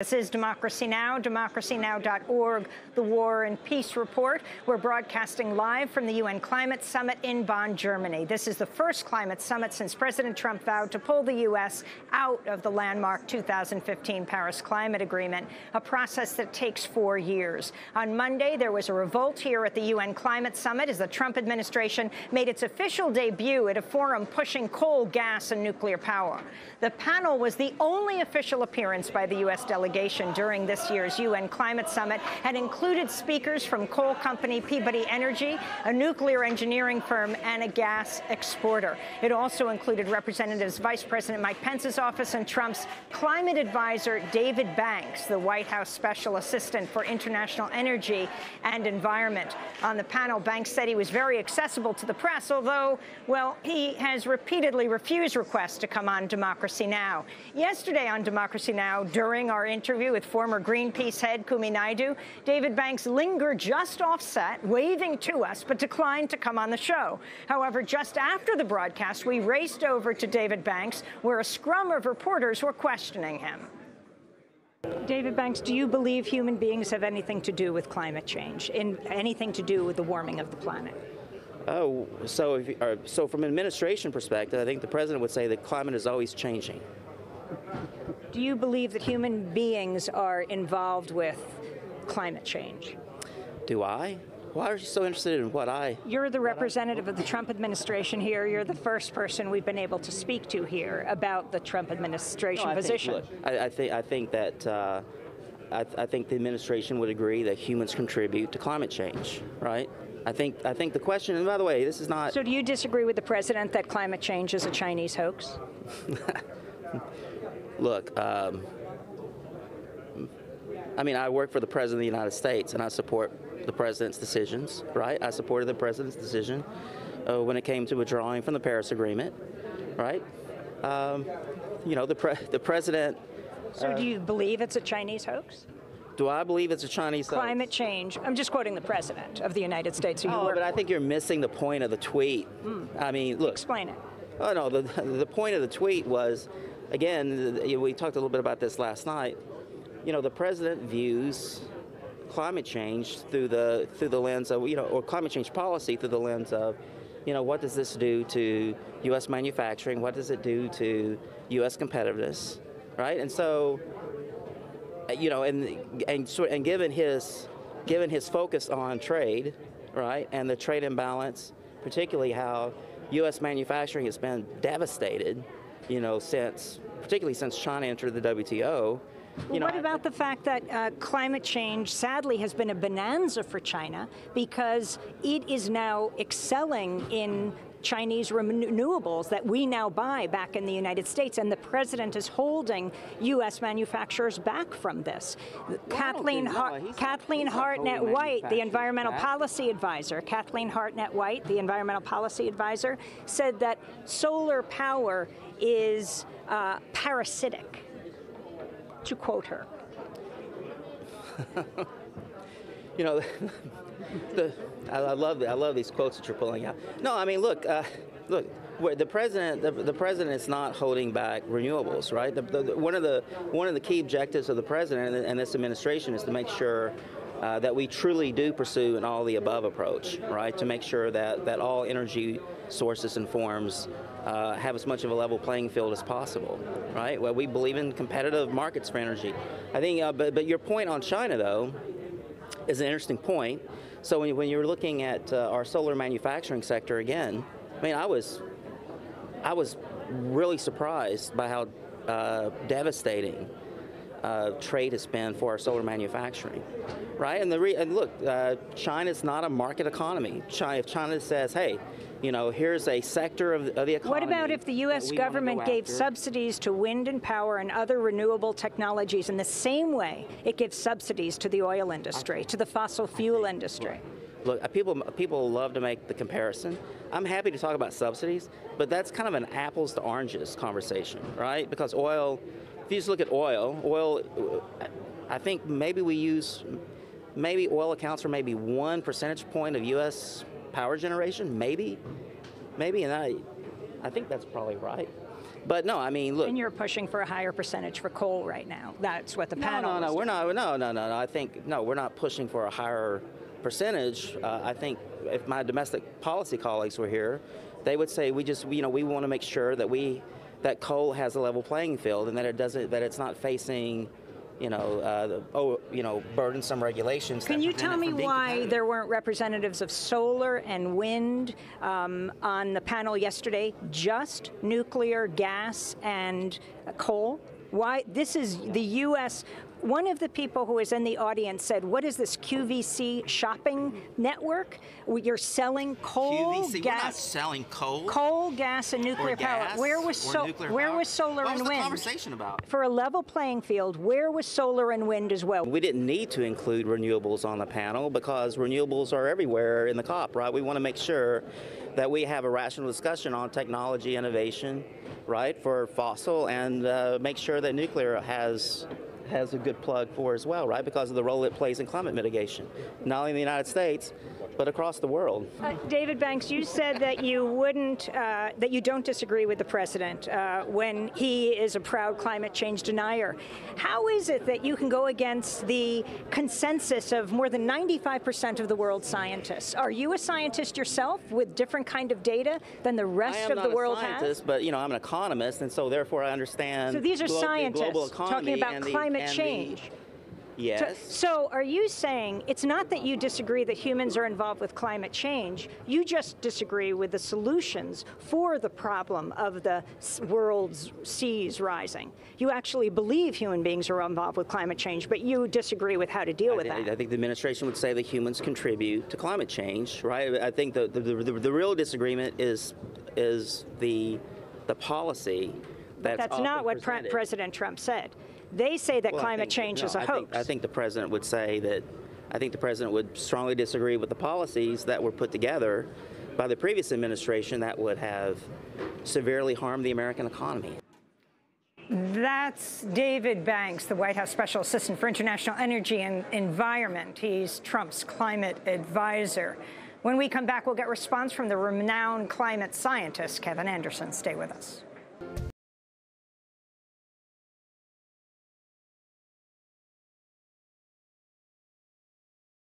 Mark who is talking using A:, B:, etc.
A: This is Democracy Now!, democracynow.org, the War and Peace Report. We're broadcasting live from the UN Climate Summit in Bonn, Germany. This is the first climate summit since President Trump vowed to pull the U.S. out of the landmark 2015 Paris Climate Agreement, a process that takes four years. On Monday, there was a revolt here at the UN Climate Summit as the Trump administration made its official debut at a forum pushing coal, gas, and nuclear power. The panel was the only official appearance by the U.S. delegation delegation during this year's UN Climate Summit had included speakers from coal company Peabody Energy, a nuclear engineering firm, and a gas exporter. It also included representatives Vice President Mike Pence's office and Trump's climate advisor David Banks, the White House Special Assistant for International Energy and Environment. On the panel, Banks said he was very accessible to the press, although, well, he has repeatedly refused requests to come on Democracy Now! Yesterday on Democracy Now!, during our interview with former Greenpeace head Kumi Naidoo, David Banks lingered just off set, waving to us, but declined to come on the show. However, just after the broadcast, we raced over to David Banks, where a scrum of reporters were questioning him. David Banks, do you believe human beings have anything to do with climate change, in anything to do with the warming of the planet?
B: Oh, so if, uh, so from an administration perspective, I think the president would say that climate is always changing.
A: Do you believe that human beings are involved with climate change?
B: Do I? Why are you so interested in what I?
A: You're the representative of the Trump administration here. You're the first person we've been able to speak to here about the Trump administration
B: no, I
A: position.
B: Think, look, I, I, think I think that uh, I, I think the administration would agree that humans contribute to climate change, right? I think I think the question, and by the way, this is not.
A: So, do you disagree with the president that climate change is a Chinese hoax?
B: Look, um, I mean, I work for the President of the United States, and I support the President's decisions, right? I supported the President's decision uh, when it came to withdrawing from the Paris Agreement, right? Um, you know, the, pre the President...
A: So uh, do you believe it's a Chinese hoax?
B: Do I believe it's a Chinese
A: Climate
B: hoax?
A: change. I'm just quoting the President of the United States. Who
B: oh, but I think you're missing the point of the tweet. Mm. I mean, look...
A: Explain it.
B: Oh, no, the, the point of the tweet was again, we talked a little bit about this last night. You know, the president views climate change through the through the lens of you know, or climate change policy through the lens of, you know, what does this do to U.S. manufacturing? What does it do to U.S. competitiveness? Right, and so, uh, you know, and and and given his given his focus on trade, right, and the trade imbalance, particularly how U.S. manufacturing has been devastated you know, since, particularly since China entered the WTO.
A: Well, what about the fact that uh, climate change, sadly, has been a bonanza for China because it is now excelling in Chinese renewables that we now buy back in the United States, and the president is holding U.S. manufacturers back from this.
B: Well,
A: Kathleen,
B: Har
A: no, Kathleen Hartnett White, the environmental back. policy advisor, Kathleen Hartnett White, the environmental policy advisor, said that solar power is uh, parasitic, to quote her.
B: you know, the, I, love I love these quotes that you're pulling out. No, I mean, look, uh, look. The president, the, the, president is not holding back renewables, right? The, the, one of the one of the key objectives of the president and, and this administration is to make sure uh, that we truly do pursue an all the above approach, right? To make sure that, that all energy sources and forms uh, have as much of a level playing field as possible, right? Well, we believe in competitive markets for energy. I think, uh, but, but your point on China, though, is an interesting point. So when, when you're looking at uh, our solar manufacturing sector again, I mean, I was, I was really surprised by how uh, devastating uh, trade has been for our solar manufacturing, right? And the re- and look, uh, China's not a market economy. China, if China says, hey, you know, here's a sector of, of the economy.
A: What about if the U.S. government gave
B: after?
A: subsidies to wind and power and other renewable technologies in the same way it gives subsidies to the oil industry, to the fossil fuel industry?
B: Look, uh, people people love to make the comparison. I'm happy to talk about subsidies, but that's kind of an apples to oranges conversation, right? Because oil, if you just look at oil, oil, I think maybe we use, maybe oil accounts for maybe one percentage point of U.S power generation, maybe, maybe, and I, I think that's probably right. But no, I mean, look.
A: And you're pushing for a higher percentage for coal right now. That's what the panel.
B: No, no, no. We're not. No, no, no, no. I think no. We're not pushing for a higher percentage. Uh, I think if my domestic policy colleagues were here, they would say we just, you know, we want to make sure that we that coal has a level playing field and that it doesn't that it's not facing you know, uh, oh, you know, burdensome regulations.
A: Can you tell me why there weren't representatives of solar and wind um, on the panel yesterday? Just nuclear, gas, and coal. Why? This is the U.S one of the people who was in the audience said, what is this QVC shopping network? You're selling coal,
B: QVC,
A: gas.
B: We're not selling coal.
A: Coal, gas, and nuclear
B: gas,
A: power. Where was, so, where
B: power?
A: was solar
B: what
A: and
B: was
A: wind?
B: conversation about?
A: For a level playing field, where was solar and wind as well?
B: We didn't need to include renewables on the panel because renewables are everywhere in the COP, right? We want to make sure that we have a rational discussion on technology innovation, right, for fossil and uh, make sure that nuclear has has a good plug for as well, right? Because of the role it plays in climate mitigation, not only in the United States, but across the world.
A: Uh, David Banks, you said that you wouldn't, uh, that you don't disagree with the president uh, when he is a proud climate change denier. How is it that you can go against the consensus of more than 95% of the world's scientists? Are you a scientist yourself with different kind of data than the rest of the world
B: has? I am not a scientist, but you know, I'm an economist, and so therefore I understand.
A: So these are scientists
B: talking
A: about climate
B: the,
A: change.
B: The, Yes.
A: So, so, are you saying it's not that you disagree that humans are involved with climate change, you just disagree with the solutions for the problem of the world's seas rising? You actually believe human beings are involved with climate change, but you disagree with how to deal
B: I
A: with
B: think,
A: that.
B: I think the administration would say that humans contribute to climate change, right? I think the, the, the, the real disagreement is, is the, the policy that's,
A: that's not what
B: presented.
A: President Trump said. They say that
B: well,
A: climate
B: think,
A: change
B: no,
A: is a
B: I
A: hoax.
B: Think, I think the president would say that. I think the president would strongly disagree with the policies that were put together by the previous administration that would have severely harmed the American economy.
A: That's David Banks, the White House Special Assistant for International Energy and Environment. He's Trump's climate advisor. When we come back, we'll get response from the renowned climate scientist, Kevin Anderson. Stay with us.